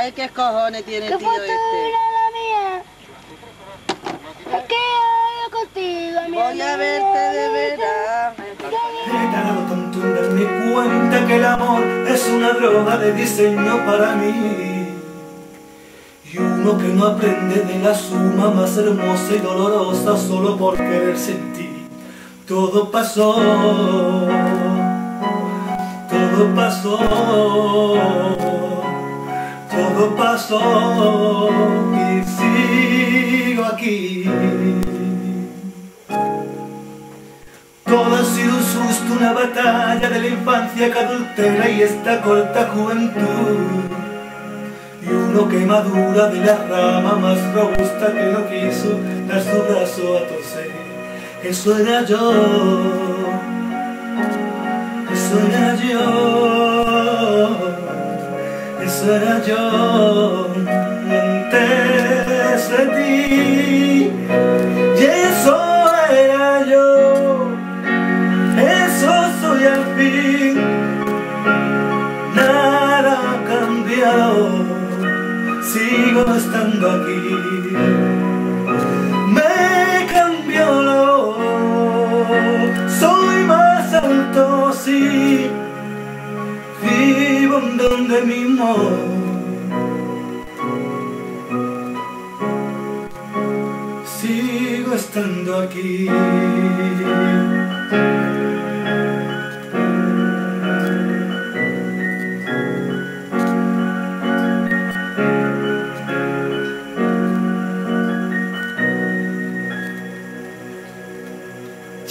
Qué cojones tiene ¿Qué el tío este. la mía? Es que yo contigo, mi Voy a verte de veras. He tardado tanto en darme cuenta que el amor es una droga de diseño para mí. Y uno que no aprende de la suma más hermosa y dolorosa solo por querer sentir. Todo pasó, todo pasó, todo pasó y sigo aquí. Todo ha sido un susto, una batalla de la infancia que adultera y esta corta juventud. Y uno que madura de la rama más robusta que no quiso dar su brazo a torcer. Eso era yo, eso era yo, eso era yo antes de ti. Y eso era yo. Eso soy al fin, nada ha cambiado, sigo estando aquí. Me cambió la soy más alto, sí, en donde mismo. Sigo estando aquí.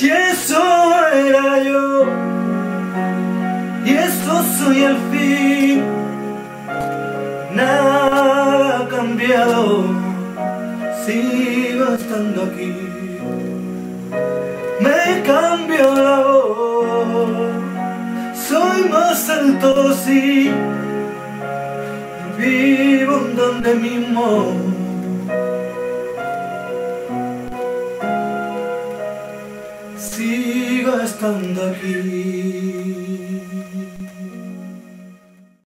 Y eso era yo, soy al fin. Nada ha cambiado, sigo estando aquí. Me cambio la voz, soy más alto, sí, vivo en donde mismo. Sigo estando aquí.